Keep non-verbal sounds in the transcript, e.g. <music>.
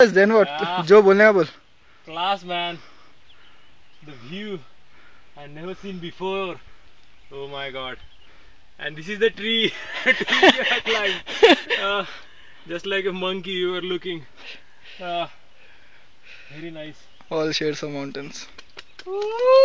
Yes, then what? Joe, जो बोलने का बोल. Class, man. The view I never seen before. Oh my god. And this is the tree. <laughs> tree. <laughs> Uh, just like a monkey you are looking. Uh, very nice. All shades of mountains. Ooh.